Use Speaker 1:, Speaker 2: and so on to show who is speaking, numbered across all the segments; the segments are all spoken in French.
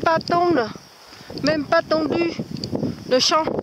Speaker 1: pas même pas tondu le champ.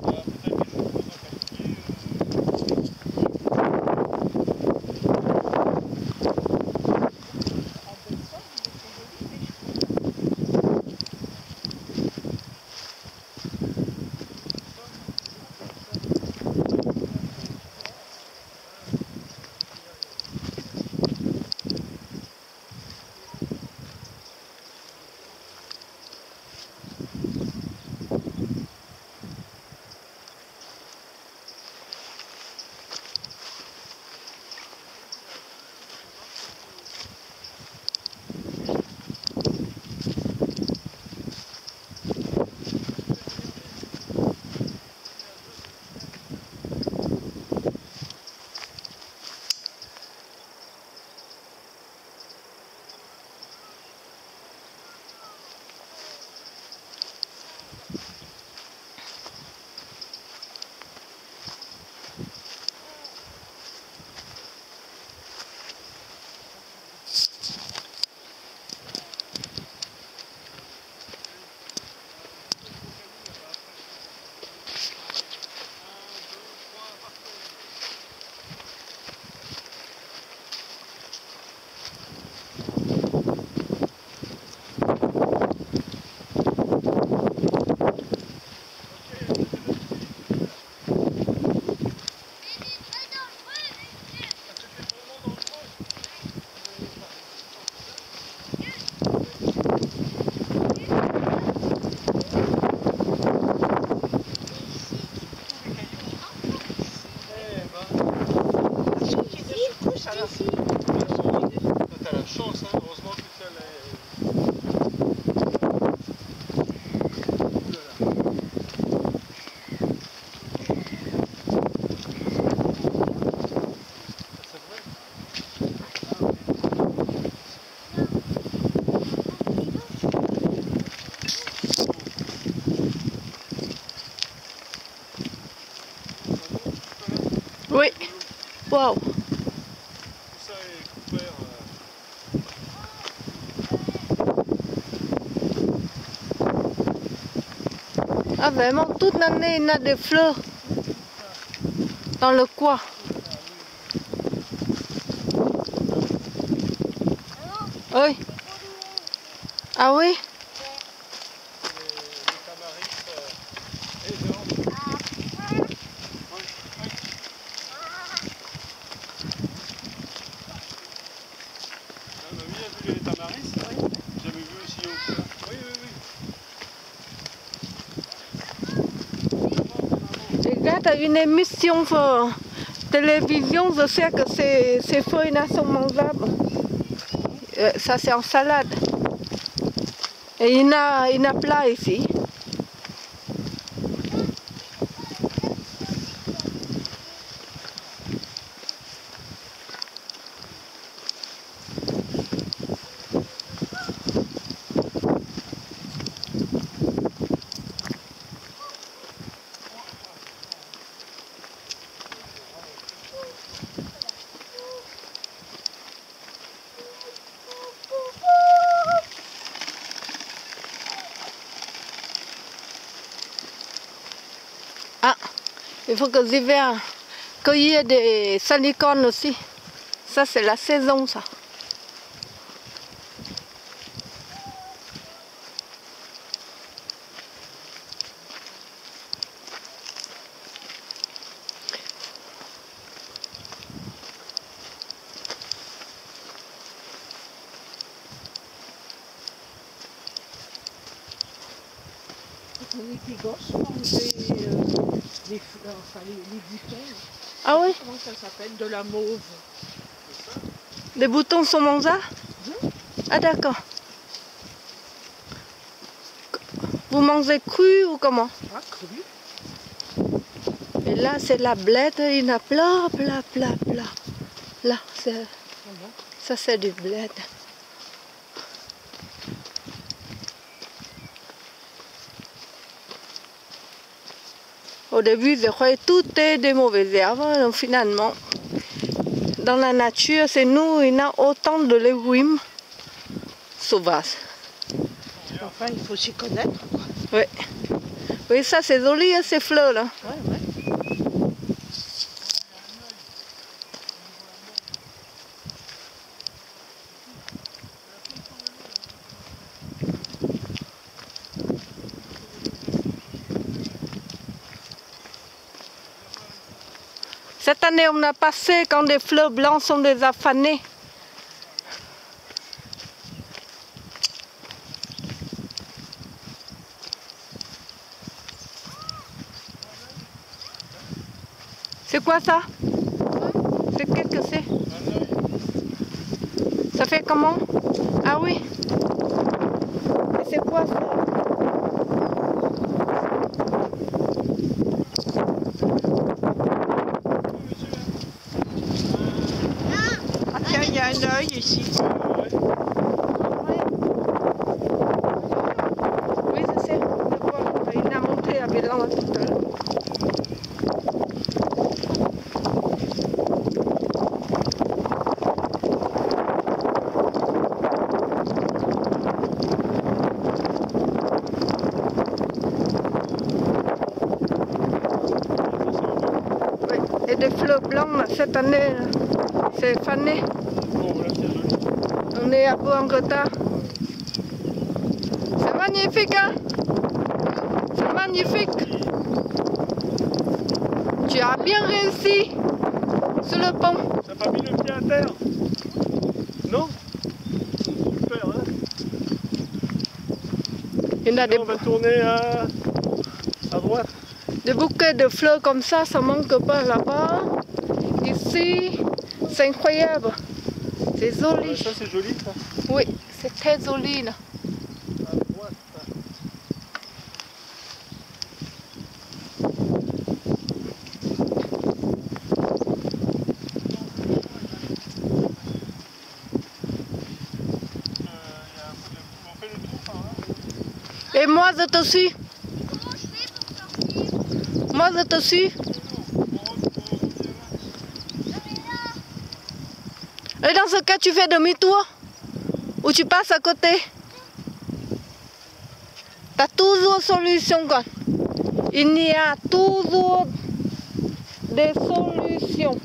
Speaker 1: Ah, vraiment, toute l'année, il y a des fleurs dans le coin. Oui. Ah oui?
Speaker 2: les, les tamaris euh, et dehors. Ah, mamie a vu les tamaris J'avais vu aussi au coin. Oui, oui, oui.
Speaker 1: Regarde une émission sur télévision, je sais que ces, ces feuilles-là sont mangeables. Euh, ça, c'est en salade. Et il y a, il a plein ici. il faut que l'hiver cueillir des salicones aussi. Ça, c'est la saison, ça
Speaker 3: les, fleurs, enfin, les, les boutons.
Speaker 1: Ah oui
Speaker 3: Comment ça s'appelle? De la mauve.
Speaker 1: Les boutons sont monza
Speaker 3: Oui.
Speaker 1: Ah d'accord. Vous mangez cru ou comment?
Speaker 3: Pas cru.
Speaker 1: Et là, c'est la bled, il y en a plein, plein, plein, plein. Là, c'est- ça c'est du bled. Au début, je croyais que tout est des mauvaises herbes. Donc finalement, dans la nature, c'est nous, il y a autant de légumes sauvages.
Speaker 3: Enfin, il faut s'y connaître. quoi.
Speaker 1: Oui, ça c'est joli, hein, ces fleurs-là. Cette année, on a passé quand les fleurs blancs sont des affanés. C'est quoi ça? C'est qu'est-ce que c'est? Ça fait comment? Ah oui. Et c'est quoi ça
Speaker 3: Ah tiens, il y a un œil ici.
Speaker 1: Oui, je sais. Il a monté à Bélan là, tout à l'heure. Oui. Et des fleurs blancs cette année, là, c'est fané.
Speaker 2: Bon, voilà, c'est joli.
Speaker 1: On est un peu en retard. C'est magnifique, hein C'est magnifique. Tu as bien réussi sur le pont.
Speaker 2: T'as pas mis le pied à terre Non? Super, hein
Speaker 1: Il y en a des,
Speaker 2: on va tourner à, à droite.
Speaker 1: des bouquets de fleurs comme ça, ça manque pas là-bas. Ici, c'est incroyable. C'est joli.
Speaker 2: ça, c'est joli, ça.
Speaker 1: Oui, c'est très joli
Speaker 2: là.
Speaker 1: Et moi, je te suis. Moi, je te suis. Et dans ce cas, tu fais demi-tour ou tu passes à côté. Tu as toujours solution. Quoi. Il y a toujours des solutions.